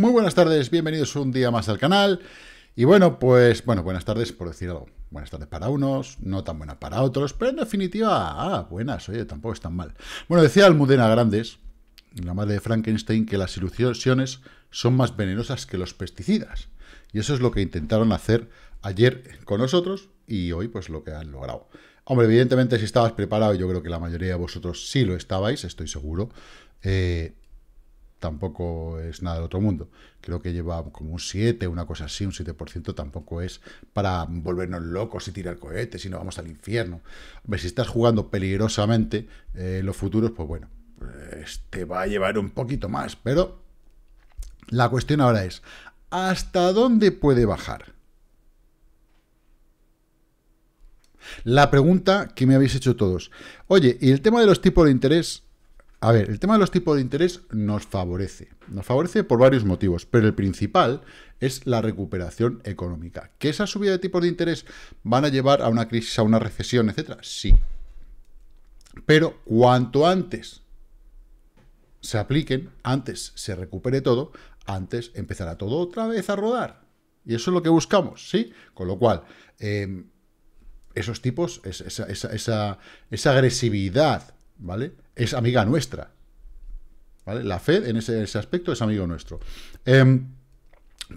Muy buenas tardes, bienvenidos un día más al canal. Y bueno, pues, bueno, buenas tardes por decir algo. Buenas tardes para unos, no tan buenas para otros, pero en definitiva, ah, buenas, oye, tampoco están mal. Bueno, decía Almudena Grandes, la madre de Frankenstein, que las ilusiones son más venenosas que los pesticidas. Y eso es lo que intentaron hacer ayer con nosotros y hoy pues lo que han logrado. Hombre, evidentemente si estabas preparado, yo creo que la mayoría de vosotros sí lo estabais, estoy seguro. Eh, tampoco es nada del otro mundo. Creo que lleva como un 7, una cosa así, un 7%, tampoco es para volvernos locos y tirar cohetes y no vamos al infierno. Hombre, si estás jugando peligrosamente eh, los futuros, pues bueno, pues te va a llevar un poquito más. Pero la cuestión ahora es, ¿hasta dónde puede bajar? La pregunta que me habéis hecho todos. Oye, ¿y el tema de los tipos de interés? A ver, el tema de los tipos de interés nos favorece. Nos favorece por varios motivos, pero el principal es la recuperación económica. ¿Que esa subida de tipos de interés van a llevar a una crisis, a una recesión, etcétera? Sí. Pero cuanto antes se apliquen, antes se recupere todo, antes empezará todo otra vez a rodar. Y eso es lo que buscamos, ¿sí? Con lo cual, eh, esos tipos, esa, agresividad ¿vale? Es amiga nuestra. ¿Vale? La Fed en ese, aspecto es amigo nuestro. Em,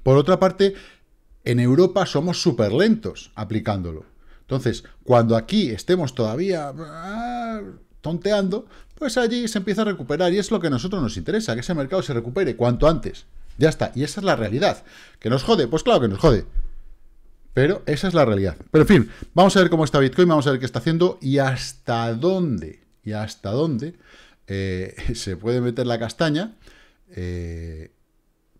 por otra parte, en Europa somos súper lentos aplicándolo. Entonces, cuando aquí estemos todavía ah, tonteando, pues allí se empieza a recuperar. Y es lo que a nosotros nos interesa, que ese mercado se recupere cuanto antes. Ya está. Y esa es la realidad. ¿Que nos jode? Pues claro que nos jode. Pero esa es la realidad. Pero en fin, vamos a ver cómo está Bitcoin, vamos a ver qué está haciendo y hasta dónde y hasta dónde eh, se puede meter la castaña. Eh,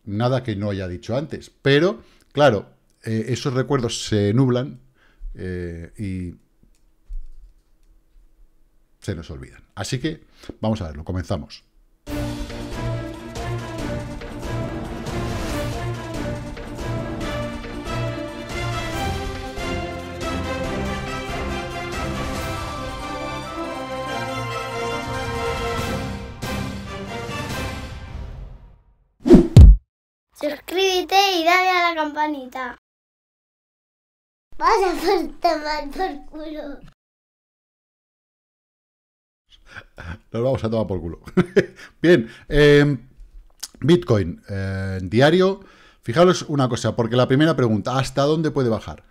nada que no haya dicho antes. Pero, claro, eh, esos recuerdos se nublan y se nos olvidan. Así que vamos a verlo, comenzamos. Suscríbete y dale a la campanita. Vas a tomar por culo. Nos vamos a tomar por culo. Bien, em, Bitcoin, eh, diario. Fijaros una cosa, porque la primera pregunta, ¿hasta dónde puede bajar?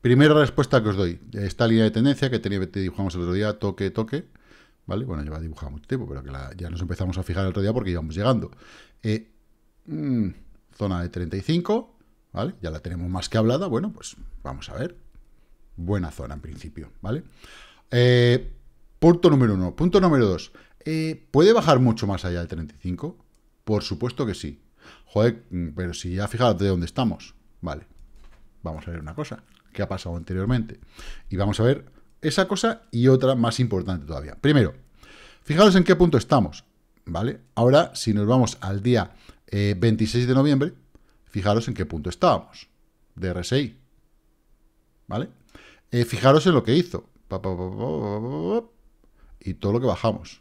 Primera respuesta que os doy, esta línea de tendencia que tenía, dibujamos el otro día, toque, toque, ¿vale? Bueno, lleva dibujado mucho tiempo, pero que ya nos empezamos a fijar el otro día porque íbamos llegando. Eh, mm, zona de 35, ¿vale? Ya la tenemos más que hablada, bueno, pues vamos a ver. Buena zona en principio, ¿vale? Eh, punto número uno. Punto número dos. Eh, ¿Puede bajar mucho más allá del 35? Por supuesto que sí. Joder, mm, pero si ya fijaros de dónde estamos. Vale. Vamos a ver una cosa. ¿Qué ha pasado anteriormente? Y vamos a ver esa cosa y otra más importante todavía. Primero, fijaros en qué punto estamos. ¿Vale? Ahora, si nos vamos al día 26 eh, de noviembre, fijaros en qué punto estábamos, de RSI. ¿Vale? Eh, fijaros en lo que hizo. Y todo lo que bajamos.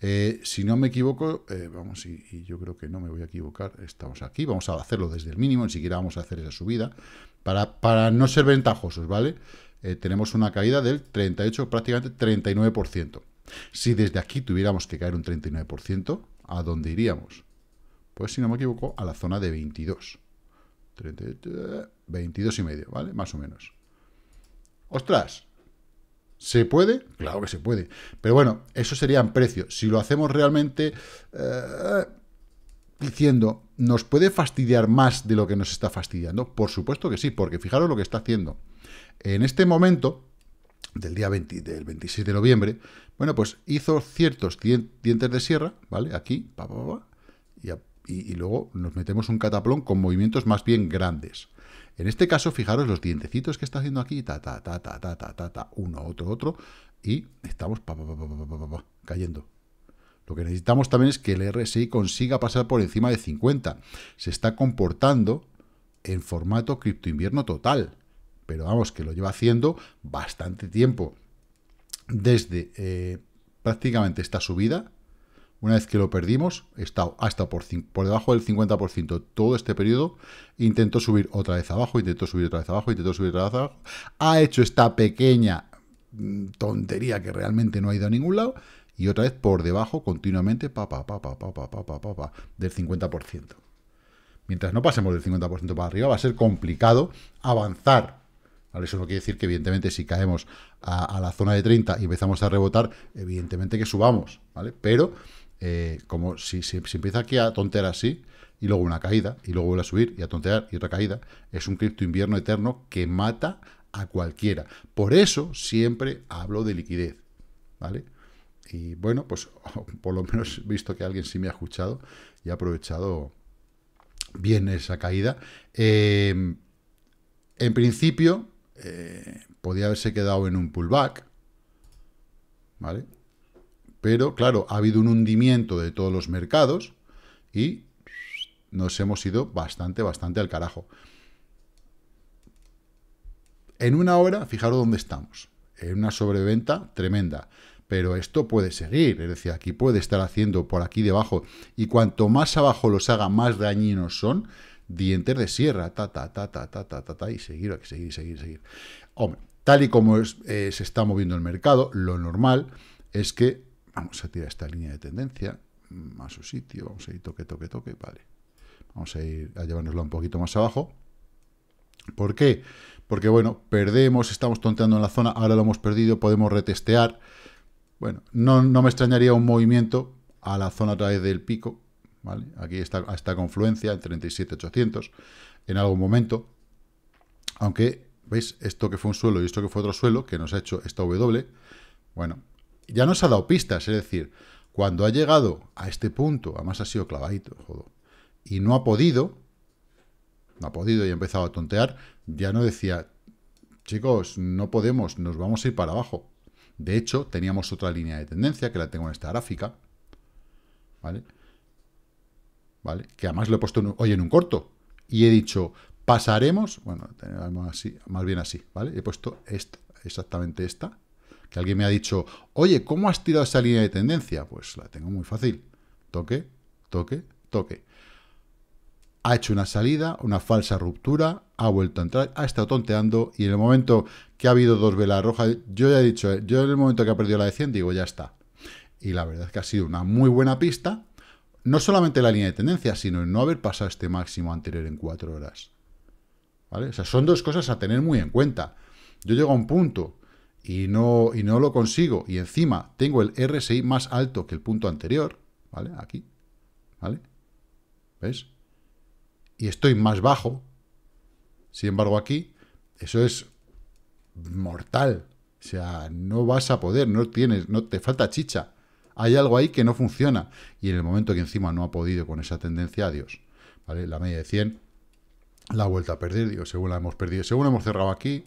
Eh, si no me equivoco, vamos, y, yo creo que no me voy a equivocar, estamos aquí, vamos a hacerlo desde el mínimo, ni siquiera vamos a hacer esa subida, para, para no ser ventajosos, ¿vale? tenemos una caída del 38, prácticamente 39%. Si desde aquí tuviéramos que caer un 39%, ¿a dónde iríamos? Pues si no me equivoco, a la zona de 22. 22 y medio, ¿vale? Más o menos. ¡Ostras! ¿Se puede? Claro que se puede. Pero bueno, eso sería en precio. Si lo hacemos realmente eh, diciendo, ¿nos puede fastidiar más de lo que nos está fastidiando? Por supuesto que sí, porque fijaros lo que está haciendo. En este momento, del día 20, del 26 de noviembre, bueno, pues hizo ciertos dientes de sierra, ¿vale? Aquí, pa, pa, pa, y luego nos metemos un cataplón con movimientos más bien grandes. En este caso, fijaros los dientecitos que está haciendo aquí, ta, ta, ta, ta, ta, ta, ta, ta uno, otro, otro, y estamos cayendo. Lo que necesitamos también es que el RSI consiga pasar por encima de 50. Se está comportando en formato cripto invierno total. Pero vamos, que lo lleva haciendo bastante tiempo. Desde prácticamente esta subida, Una vez que lo perdimos, está hasta por, debajo del 50% todo este periodo, intentó subir otra vez abajo, intentó subir otra vez abajo, intentó subir otra vez abajo, ha hecho esta pequeña mm, tontería que realmente no ha ido a ningún lado, y otra vez por debajo continuamente pa, pa, pa, pa, pa, pa, pa, pa, pa, del 50%. Mientras no pasemos del 50% para arriba, va a ser complicado avanzar. ¿Vale? Eso no quiere decir que, evidentemente, si caemos a, a, la zona de 30 y empezamos a rebotar, evidentemente que subamos, ¿vale? Pero, eh, como si, si, si, empieza aquí a tontear así, y luego una caída, y luego vuelve a subir, y a tontear, y otra caída, es un cripto invierno eterno que mata a cualquiera. Por eso siempre hablo de liquidez, ¿vale? Y bueno, pues por lo menos he visto que alguien sí me ha escuchado y ha aprovechado bien esa caída. Eh, en principio, eh, podía haberse quedado en un pullback, ¿vale? Pero, claro, ha habido un hundimiento de todos los mercados y nos hemos ido bastante, bastante al carajo. En una hora, fijaros dónde estamos. En una sobreventa tremenda. Pero esto puede seguir, es decir, aquí puede estar haciendo por aquí debajo, y cuanto más abajo los haga, más dañinos son, dientes de sierra, ta, ta, ta, ta, ta, ta, ta, ta y seguir, seguir, seguir, seguir. Hombre, tal y como es, eh, se está moviendo el mercado, lo normal es que, vamos a tirar esta línea de tendencia mm, a su sitio, vamos a ir toque, toque, toque, vale. Vamos a ir a llevárnosla un poquito más abajo. ¿Por qué? Porque, bueno, perdemos, estamos tonteando en la zona, ahora lo hemos perdido, podemos retestear, bueno, no, no, me extrañaría un movimiento a la zona a través del pico, ¿vale? Aquí está esta confluencia en 37.800 en algún momento. Aunque, ¿veis? Esto que fue un suelo y esto que fue otro suelo, que nos ha hecho esta W, bueno, ya nos ha dado pistas, es decir, cuando ha llegado a este punto, además ha sido clavadito, joder, y no ha podido, no ha podido y ha empezado a tontear, ya no decía, chicos, no podemos, nos vamos a ir para abajo. De hecho, teníamos otra línea de tendencia, que la tengo en esta gráfica, ¿vale? ¿Vale? Que además lo he puesto hoy en un corto. Y he dicho, pasaremos, bueno, tenemos así, más bien así, ¿vale? He puesto esta, exactamente esta, que alguien me ha dicho, oye, ¿cómo has tirado esa línea de tendencia? Pues la tengo muy fácil. Toque, toque, toque ha hecho una salida, una falsa ruptura, ha vuelto a entrar, ha estado tonteando y en el momento que ha habido dos velas rojas, yo ya he dicho, yo en el momento que ha perdido la de 100 digo, ya está. Y la verdad es que ha sido una muy buena pista, no solamente la línea de tendencia, sino en no haber pasado este máximo anterior en cuatro horas. ¿Vale? O sea, son dos cosas a tener muy en cuenta. Yo llego a un punto y no, y no lo consigo y encima tengo el RSI más alto que el punto anterior, ¿vale? Aquí, ¿vale? ¿Ves? y estoy más bajo, sin embargo aquí, eso es mortal. O sea, no vas a poder, no tienes, no te falta chicha. Hay algo ahí que no funciona. Y en el momento que encima no ha podido con esa tendencia, adiós. ¿Vale? La media de 100 la vuelta a perder, digo, según la hemos perdido, según hemos cerrado aquí,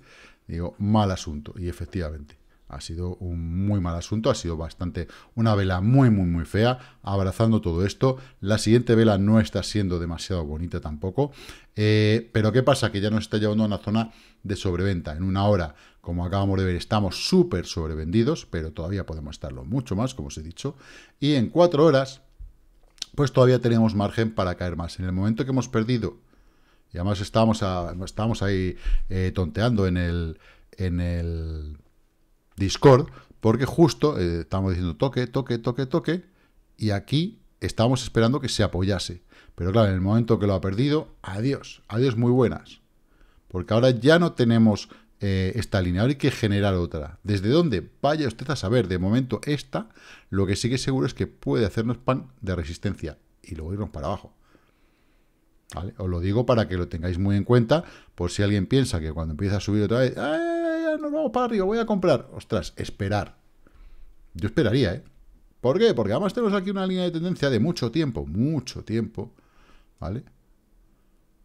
digo, mal asunto. Y efectivamente, ha sido un muy mal asunto, ha sido bastante una vela muy, muy, muy fea, abrazando todo esto. La siguiente vela no está siendo demasiado bonita tampoco. Eh, pero ¿qué pasa? Que ya nos está llevando a una zona de sobreventa. En una hora, como acabamos de ver, estamos súper sobrevendidos, pero todavía podemos estarlo mucho más, como os he dicho. Y en cuatro horas, pues todavía tenemos margen para caer más. En el momento que hemos perdido, y además estábamos, estábamos ahí eh, tonteando en el... En el Discord, porque justo eh, estamos diciendo toque, toque, toque, toque, y aquí estábamos esperando que se apoyase. Pero claro, en el momento que lo ha perdido, adiós, adiós muy buenas. Porque ahora ya no tenemos eh, esta línea, ahora hay que generar otra. ¿Desde dónde? Vaya usted a saber. De momento esta, lo que sí que seguro es que puede hacernos pan de resistencia y luego irnos para abajo. ¿Vale? Os lo digo para que lo tengáis muy en cuenta, por si alguien piensa que cuando empieza a subir otra vez, nos vamos para arriba, voy a comprar. Ostras, esperar. Yo esperaría, ¿eh? ¿Por qué? Porque además tenemos aquí una línea de tendencia de mucho tiempo, mucho tiempo, ¿vale?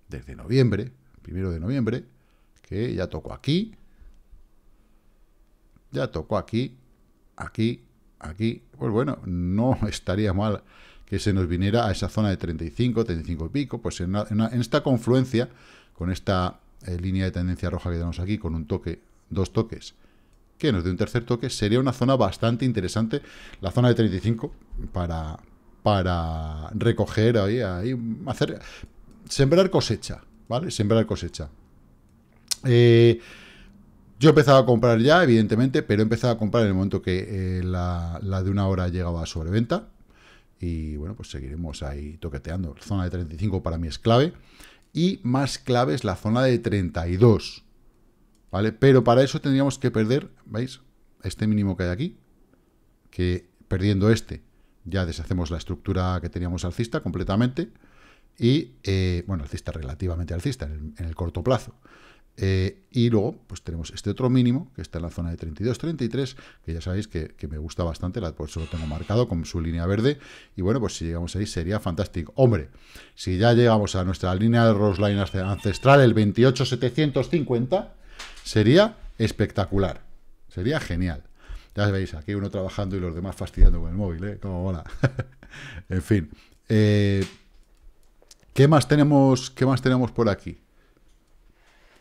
Desde noviembre, primero de noviembre, que ya tocó aquí, ya tocó aquí, aquí, aquí. Pues bueno, no estaría mal que se nos viniera a esa zona de 35, 35 y pico, pues en, esta confluencia, con esta eh, línea de tendencia roja que tenemos aquí, con un toque dos toques, que nos dé un tercer toque, sería una zona bastante interesante, la zona de 35, para, para recoger ahí, ahí sembrar cosecha, ¿vale? Sembrar cosecha. Eh, yo he empezado a comprar ya, evidentemente, pero he empezado a comprar en el momento que eh, la, de una hora llegaba a sobreventa. Y bueno, pues seguiremos ahí toqueteando. La zona de 35 para mí es clave. Y más clave es la zona de 32. ¿Vale? Pero para eso tendríamos que perder, ¿veis? Este mínimo que hay aquí. Que perdiendo este, ya deshacemos la estructura que teníamos alcista completamente. Y, eh, bueno, alcista relativamente alcista en el corto plazo. Eh, y luego, pues tenemos este otro mínimo, que está en la zona de 32-33, que ya sabéis que, me gusta bastante, por eso lo tengo marcado con su línea verde. Y bueno, pues si llegamos ahí sería fantástico. Hombre, si ya llegamos a nuestra línea de Roseline ancestral, el 28-750, sería espectacular. Sería genial. Ya veis, aquí uno trabajando y los demás fastidiando con el móvil, ¿eh? Como mola. en fin. Eh, ¿qué, más tenemos, ¿Qué más tenemos por aquí?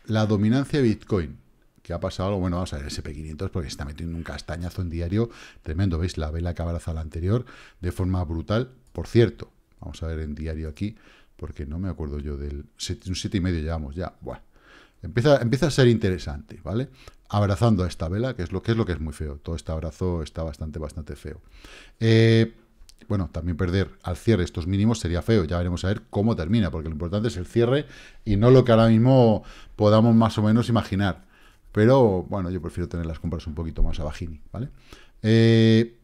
La dominancia de Bitcoin, que ha pasado, bueno, vamos a ver SP500 porque se está metiendo un castañazo en diario tremendo, ¿veis? La vela que abraza la anterior de forma brutal. Por cierto, vamos a ver en diario aquí, porque no me acuerdo yo del... un 7,5 y medio llevamos ya. Bueno, empieza, empieza a ser interesante, ¿vale? Abrazando a esta vela, que es lo que es lo que es muy feo. Todo este abrazo está bastante, bastante feo. Eh, bueno, también perder al cierre estos mínimos sería feo. Ya veremos a ver cómo termina, porque lo importante es el cierre y no lo que ahora mismo podamos más o menos imaginar. Pero, bueno, yo prefiero tener las compras un poquito más a bajini, ¿vale? Eh,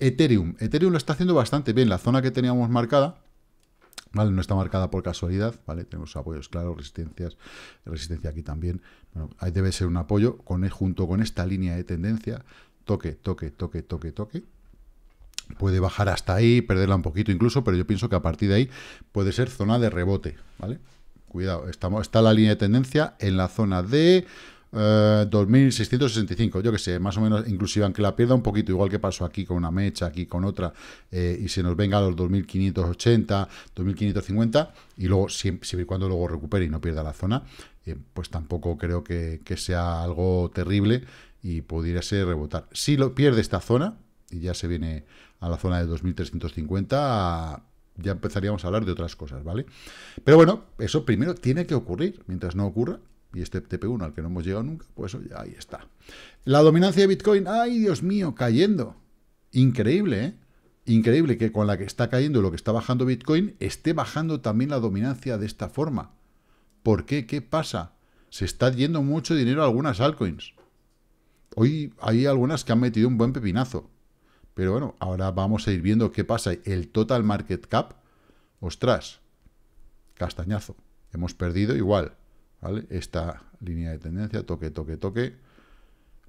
Ethereum. Ethereum lo está haciendo bastante bien. La zona que teníamos marcada, ¿vale? No está marcada por casualidad, ¿vale? Tenemos apoyos claros, resistencias, resistencia aquí también. Bueno, ahí debe ser un apoyo con, junto con esta línea de tendencia. Toque, toque, toque, toque, toque puede bajar hasta ahí, perderla un poquito incluso, pero yo pienso que a partir de ahí puede ser zona de rebote, ¿vale? Cuidado, estamos, está la línea de tendencia en la zona de 2.665, eh, yo que sé, más o menos, inclusive aunque la pierda un poquito, igual que pasó aquí con una mecha, aquí con otra, eh, y se nos venga a los 2.580, 2.550, y luego, siempre y cuando luego recupere y no pierda la zona, eh, pues tampoco creo que, que sea algo terrible y pudiese rebotar. Si lo pierde esta zona, y ya se viene a la zona de 2350, ya empezaríamos a hablar de otras cosas, ¿vale? Pero bueno, eso primero tiene que ocurrir. Mientras no ocurra, y este TP1 al que no hemos llegado nunca, pues ya ahí está. La dominancia de Bitcoin, ¡ay, Dios mío! Cayendo. Increíble, ¿eh? Increíble que con la que está cayendo lo que está bajando Bitcoin, esté bajando también la dominancia de esta forma. ¿Por qué? ¿Qué pasa? Se está yendo mucho dinero a algunas altcoins. Hoy hay algunas que han metido un buen pepinazo. Pero bueno, ahora vamos a ir viendo qué pasa. El total market cap, ostras, castañazo. Hemos perdido igual, ¿vale? Esta línea de tendencia, toque, toque, toque.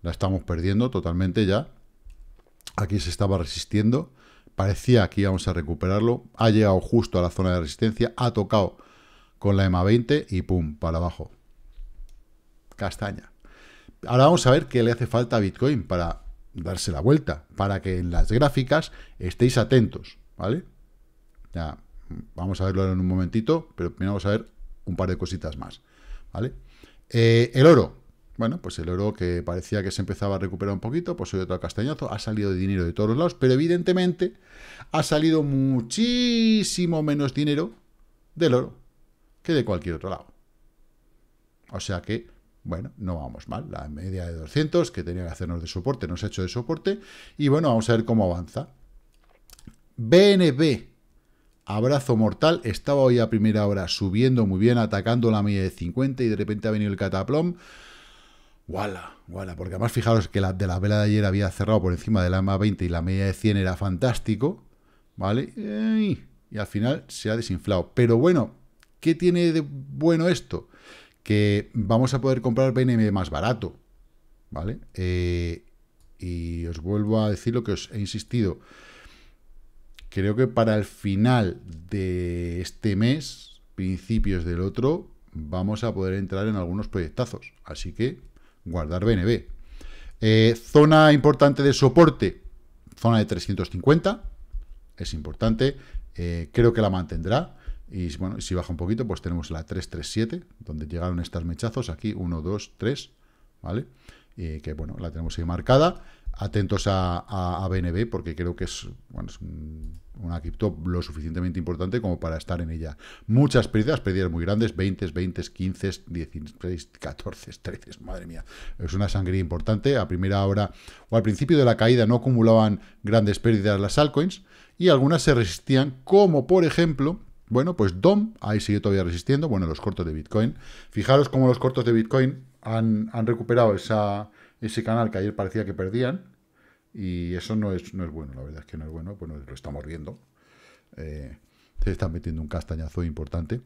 La estamos perdiendo totalmente ya. Aquí se estaba resistiendo. Parecía que íbamos a recuperarlo. Ha llegado justo a la zona de resistencia. Ha tocado con la EMA 20 y pum, para abajo. Castaña. Ahora vamos a ver qué le hace falta a Bitcoin para darse la vuelta, para que en las gráficas estéis atentos, ¿vale? Ya, vamos a verlo en un momentito, pero primero vamos a ver un par de cositas más, ¿vale? Eh, el oro, bueno, pues el oro que parecía que se empezaba a recuperar un poquito, pues hoy otro castañazo, ha salido de dinero de todos los lados, pero evidentemente ha salido muchísimo menos dinero del oro que de cualquier otro lado. O sea que bueno, no vamos mal. La media de 200 que tenía que hacernos de soporte nos ha hecho de soporte. Y bueno, vamos a ver cómo avanza. BNB, abrazo mortal. Estaba hoy a primera hora subiendo muy bien, atacando la media de 50 y de repente ha venido el cataplom. Wala, wala, porque además fijaros que la de la vela de ayer había cerrado por encima de la EMA 20 y la media de 100 era fantástico, ¿vale? Y al final se ha desinflado. Pero bueno, ¿qué tiene de bueno esto? Que vamos a poder comprar BNB más barato, ¿vale? Eh, y os vuelvo a decir lo que os he insistido. Creo que para el final de este mes, principios del otro, vamos a poder entrar en algunos proyectazos. Así que guardar BNB. Eh, zona importante de soporte, zona de 350. Es importante. Eh, creo que la mantendrá. Y bueno, si baja un poquito, pues tenemos la 337, donde llegaron estos mechazos, aquí 1, 2, 3, ¿vale? y que bueno, la tenemos ahí marcada. Atentos a, a, BNB porque creo que es, bueno, es una cripto lo suficientemente importante como para estar en ella. Muchas pérdidas, pérdidas muy grandes, 20, 20, 15, 16, 14, 13, madre mía. Es una sangría importante. A primera hora o al principio de la caída no acumulaban grandes pérdidas las altcoins y algunas se resistían, como por ejemplo, bueno, pues DOM, ahí sigue todavía resistiendo, bueno, los cortos de Bitcoin. Fijaros cómo los cortos de Bitcoin han, recuperado ese canal que ayer parecía que perdían, y eso no es, no es bueno, la verdad es que no es bueno, bueno, lo estamos viendo. Eh, se están metiendo un castañazo importante.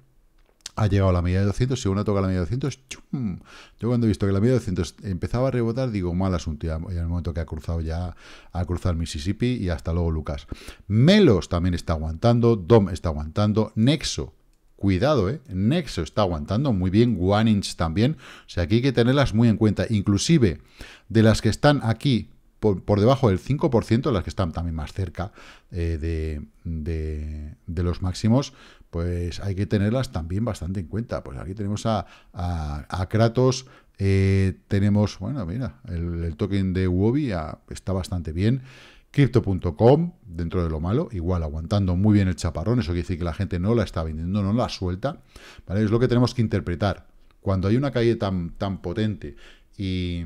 Ha llegado a la media de 200, si uno toca la media de 200, ¡chum! yo cuando he visto que la media de 200 empezaba a rebotar, digo, mal asunto, ya en el momento que ha cruzado ya, ha cruzado el Mississippi y hasta luego Lucas. Melos también está aguantando, Dom está aguantando, Nexo Cuidado, ¿eh? Nexo está aguantando muy bien, One Inch también. O sea, aquí hay que tenerlas muy en cuenta. Inclusive, de las que están aquí por, debajo del 5%, las que están también más cerca eh, de, de, los máximos, pues hay que tenerlas también bastante en cuenta. Pues aquí tenemos a, a, Kratos, eh, tenemos, bueno, mira, el, token de Wobi está bastante bien. Crypto.com, dentro de lo malo, igual aguantando muy bien el chaparrón, eso quiere decir que la gente no la está vendiendo, no la suelta, ¿vale? Es lo que tenemos que interpretar. Cuando hay una calle tan, tan potente y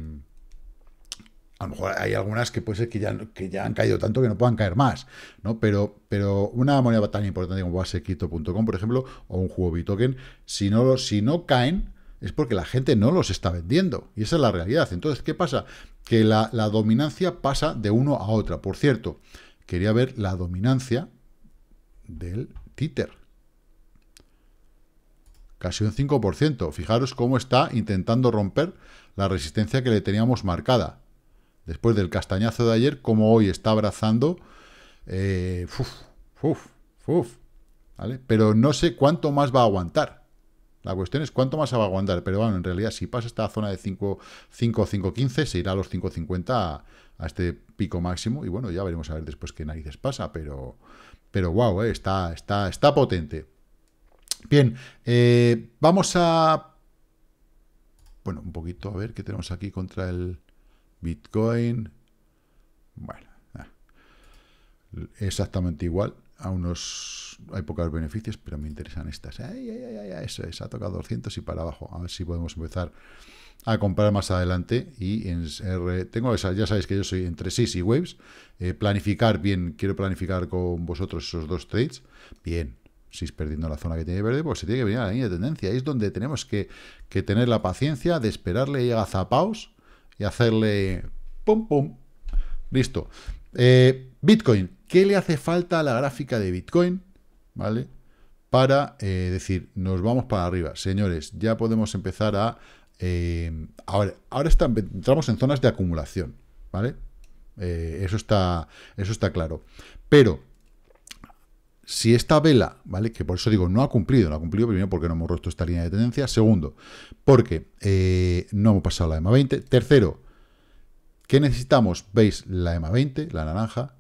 a lo mejor hay algunas que puede ser que ya, que ya han caído tanto que no puedan caer más, ¿no? Pero, pero una moneda tan importante como Crypto.com, por ejemplo, o un juego Bitoken, si no, si no caen, es porque la gente no los está vendiendo. Y esa es la realidad. Entonces, ¿qué pasa? que la, dominancia pasa de uno a otra. Por cierto, quería ver la dominancia del títer. Casi un 5%. Fijaros cómo está intentando romper la resistencia que le teníamos marcada. Después del castañazo de ayer, como hoy está abrazando. Eh, uf, uf, ¿vale? Pero no sé cuánto más va a aguantar. La cuestión es cuánto más va a aguantar, pero bueno, en realidad si pasa esta zona de 5, 5, 15, se irá a los 5.50 a, a este pico máximo y bueno, ya veremos a ver después qué narices pasa, pero, pero wow, eh, está, está, está potente. Bien, eh, vamos a... Bueno, un poquito, a ver qué tenemos aquí contra el Bitcoin. Bueno, eh, exactamente igual a unos... Hay pocos beneficios, pero me interesan estas. Ay, eso es, ha tocado 200 y para abajo. A ver si podemos empezar a comprar más adelante. Y en tengo esas, ya sabéis que yo soy entre 6 y waves. Eh, planificar bien, quiero planificar con vosotros esos dos trades. Bien, si es perdiendo la zona que tiene verde, pues se tiene que venir a la línea de tendencia. Ahí es donde tenemos que, que tener la paciencia de esperarle y a zapaos y hacerle pum pum. Listo. Eh, Bitcoin, ¿qué le hace falta a la gráfica de Bitcoin? ¿Vale? Para eh, decir, nos vamos para arriba. Señores, ya podemos empezar a... Eh, ahora ahora entramos en zonas de acumulación, ¿vale? eso, está, eso está claro. Pero, si esta vela, ¿vale? Que por eso digo, no ha cumplido, no ha cumplido, primero porque no hemos roto esta línea de tendencia, segundo, porque no hemos pasado la EMA 20, tercero, ¿qué necesitamos? Veis la EMA 20, la naranja,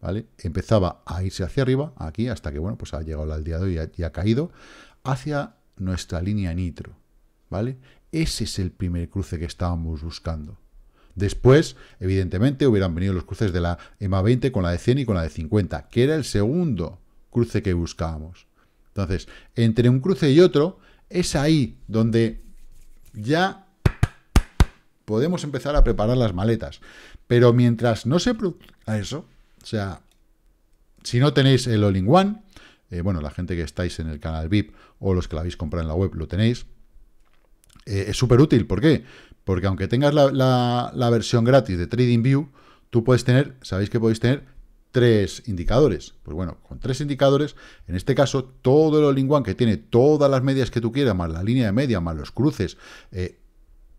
¿vale? Empezaba a irse hacia arriba, aquí, hasta que, bueno, pues ha llegado al día de hoy y ha, caído, hacia nuestra línea nitro, ¿vale? Ese es el primer cruce que estábamos buscando. Después, evidentemente, hubieran venido los cruces de la EMA 20 con la de 100 y con la de 50, que era el segundo cruce que buscábamos. Entonces, entre un cruce y otro, es ahí donde ya podemos empezar a preparar las maletas. Pero mientras no se produzca eso, o sea, si no tenéis el All-in-One, eh, bueno, la gente que estáis en el canal VIP o los que la habéis comprado en la web lo tenéis, eh, es súper útil. ¿Por qué? Porque aunque tengas la, versión gratis de TradingView, tú puedes tener, sabéis que podéis tener tres indicadores. Pues bueno, con tres indicadores, en este caso, todo el All-in-One que tiene todas las medias que tú quieras, más la línea de media, más los cruces, eh,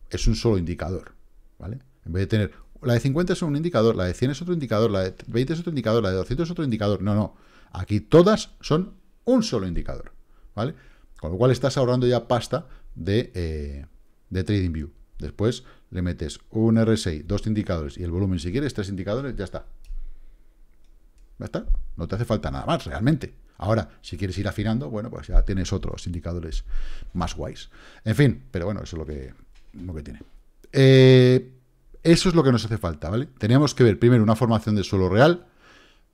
es un solo indicador. ¿Vale? En vez de tener la de 50 es un indicador, la de 100 es otro indicador, la de 20 es otro indicador, la de 200 es otro indicador. No, no. Aquí todas son un solo indicador. ¿Vale? Con lo cual estás ahorrando ya pasta de, eh, de TradingView. Después le metes un RSI, dos indicadores y el volumen, si quieres, tres indicadores, ya está. Ya está. No te hace falta nada más, realmente. Ahora, si quieres ir afinando, bueno, pues ya tienes otros indicadores más guays. En fin, pero bueno, eso es lo que, lo que tiene. Eh, Eso es lo que nos hace falta, ¿vale? Teníamos que ver primero una formación de suelo real,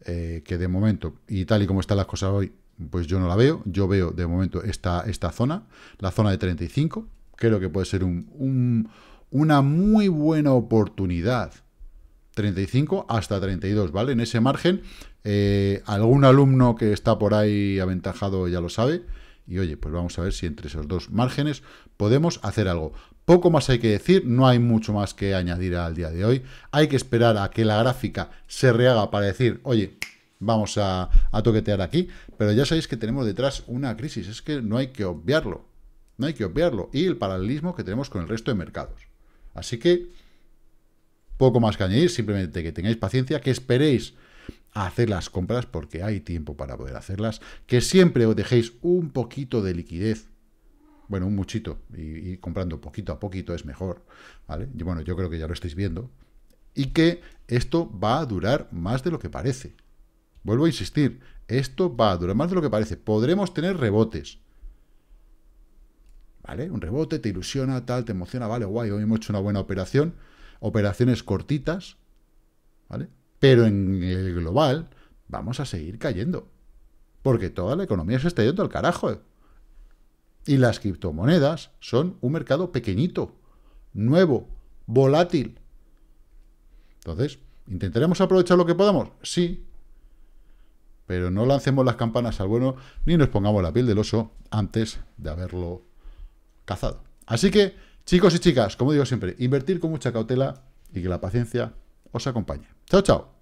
eh, que de momento, y tal y como están las cosas hoy, pues yo no la veo. Yo veo de momento esta, esta zona, la zona de 35. Creo que puede ser un, una muy buena oportunidad. 35 hasta 32, ¿vale? En ese margen, eh, algún alumno que está por ahí aventajado ya lo sabe. Y oye, pues vamos a ver si entre esos dos márgenes podemos hacer algo. Poco más hay que decir, no hay mucho más que añadir al día de hoy. Hay que esperar a que la gráfica se rehaga para decir, oye, vamos a, toquetear aquí, pero ya sabéis que tenemos detrás una crisis, es que no hay que obviarlo, no hay que obviarlo, y el paralelismo que tenemos con el resto de mercados. Así que, poco más que añadir, simplemente que tengáis paciencia, que esperéis a hacer las compras, porque hay tiempo para poder hacerlas, que siempre os dejéis un poquito de liquidez bueno, un muchito, y, comprando poquito a poquito es mejor, ¿vale? Y bueno, yo creo que ya lo estáis viendo, y que esto va a durar más de lo que parece. Vuelvo a insistir, esto va a durar más de lo que parece. Podremos tener rebotes, ¿vale? Un rebote te ilusiona, tal, te emociona, vale, guay, hoy hemos hecho una buena operación, operaciones cortitas, ¿vale? Pero en el global vamos a seguir cayendo, porque toda la economía se está yendo al carajo, y las criptomonedas son un mercado pequeñito, nuevo, volátil. Entonces, ¿intentaremos aprovechar lo que podamos? Sí. Pero no lancemos las campanas al bueno ni nos pongamos la piel del oso antes de haberlo cazado. Así que, chicos y chicas, como digo siempre, invertir con mucha cautela y que la paciencia os acompañe. Tchau, tchau.